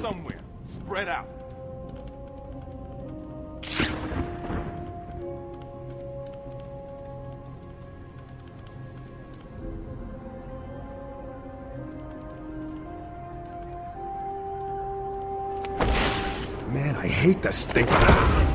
somewhere. Spread out. Man, I hate this stink.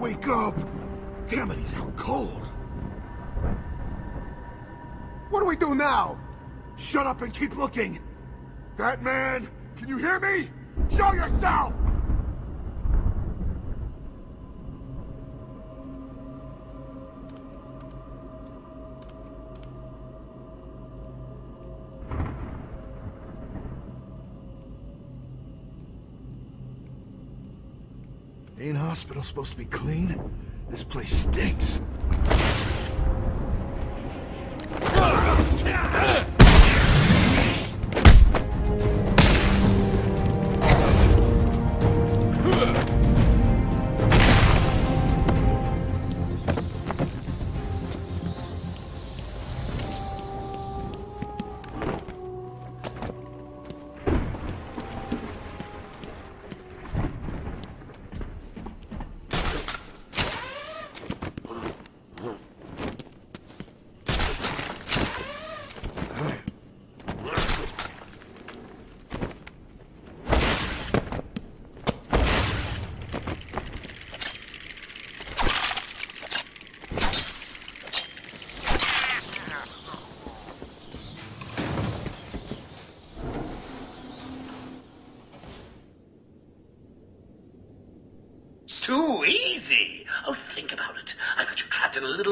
Wake up. Damn it, he's out cold. What do we do now? Shut up and keep looking. Batman, can you hear me? Show yourself! Ain't hospital supposed to be clean? This place stinks.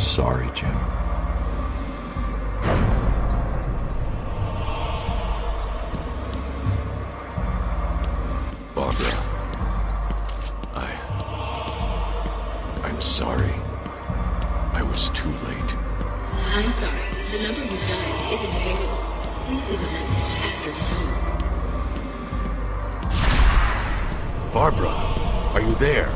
I'm sorry, Jim. Barbara. I. I'm sorry. I was too late. I'm sorry. The number you dialed isn't available. Please leave a message after the tone. Barbara, are you there?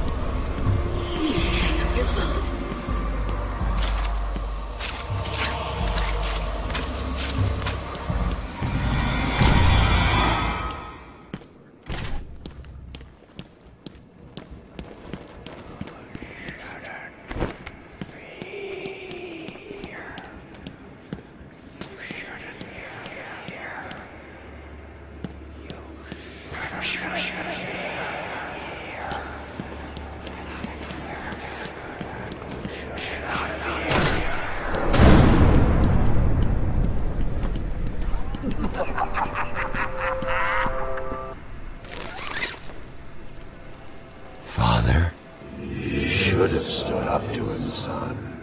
up to him, son.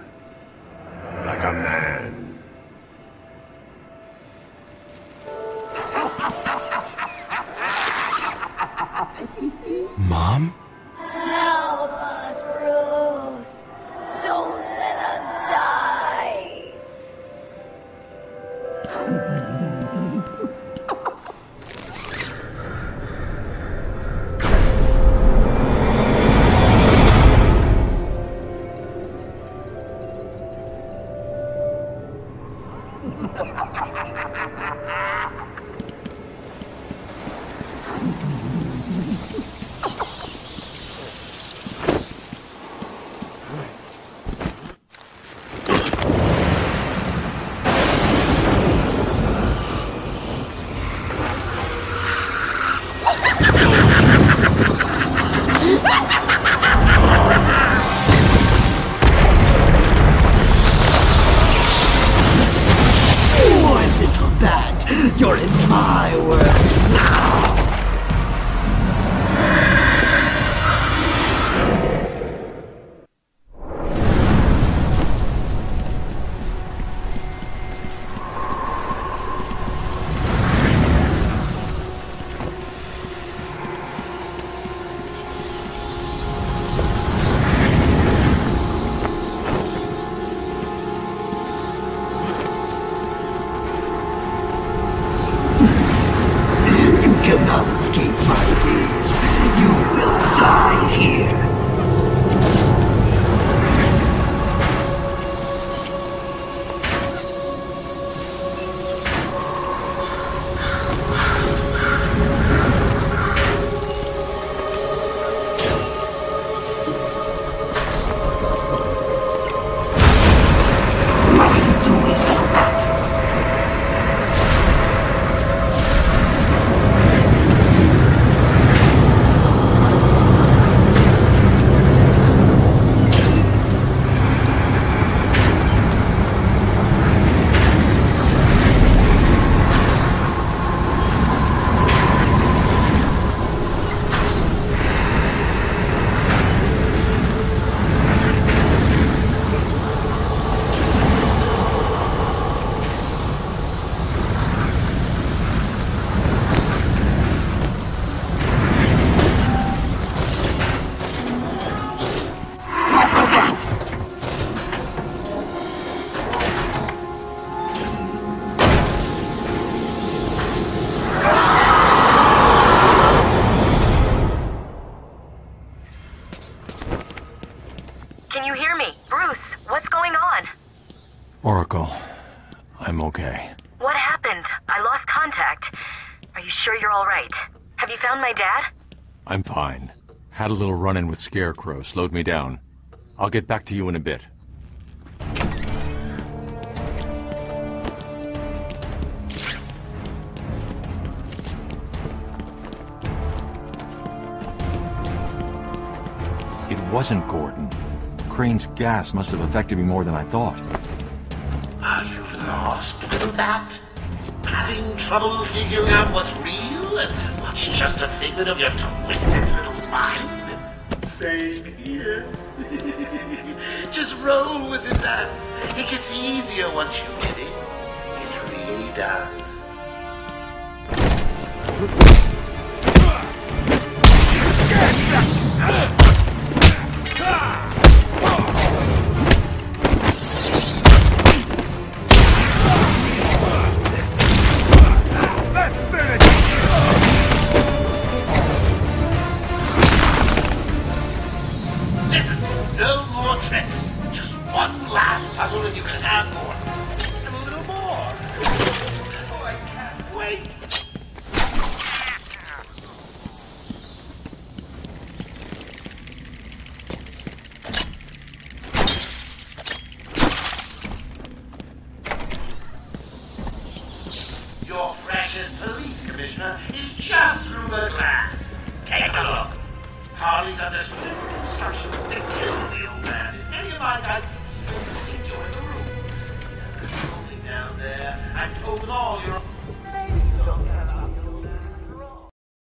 Thank you. I'm fine. Had a little run in with Scarecrow, slowed me down. I'll get back to you in a bit. It wasn't Gordon. Crane's gas must have affected me more than I thought. Are you lost, little bat? Having trouble figuring out what's real what's just a figment of your twisted little mind? Same here. just roll with it, lads. It gets easier once you get it. It really does. No more tricks. Just one last puzzle and you can have more. And a little more. Oh, I can't wait. Your precious police commissioner is just through the glass. Take a look. Harley's under strict instructions to kill the old man. If any of my guys think you're in the room, only down there, I told all your